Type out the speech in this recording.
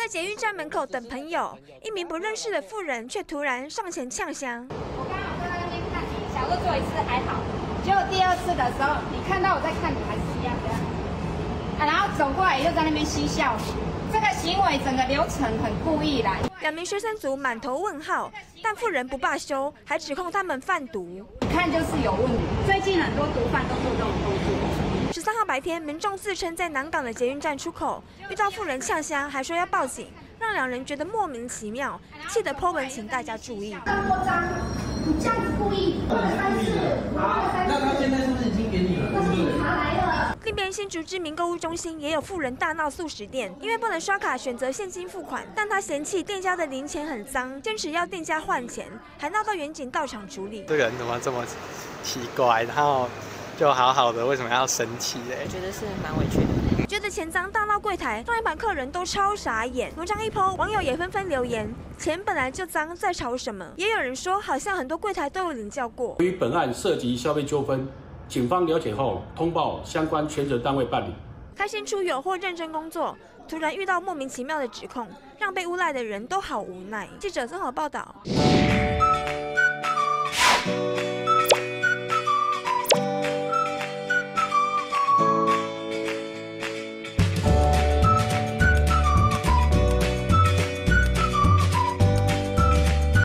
在捷运站门口等朋友，一名不认识的妇人却突然上前呛香。我刚好在那边看你，小时候做一次还好，结果第二次的时候，你看到我在看你，还是一样的，啊，然后走过来又在那边嬉笑，这个行为整个流程很故意啦。两名学生族满头问号，但妇人不罢休，还指控他们贩毒，一看就是有问题。最近很多毒贩都做这种工作。十三号白天，民众自称在南港的捷运站出口遇到妇人呛香，还说要报警，让两人觉得莫名其妙，气得泼文，请大家注意。这么多张，你这样子故意做了三次，那他现在是不是已经给你了？警察来了。另一边，新竹知名购物中心也有富人大闹素食店，因为不能刷卡，选择现金付款，但他嫌弃店家的零钱很脏，坚持要店家换钱，还闹到远警到场处理。这人怎么这么奇怪？然后。就好好的，为什么要生气嘞？我觉得是蛮委屈的。觉得钱脏大闹柜台，放一盘客人都超傻眼。文章一抛，网友也纷纷留言：钱本来就脏，在吵什么？也有人说，好像很多柜台都有领教过。由于本案涉及消费纠纷，警方了解后通报相关权责单位办理。开心出游或认真工作，突然遇到莫名其妙的指控，让被诬赖的人都好无奈。记者曾好报道。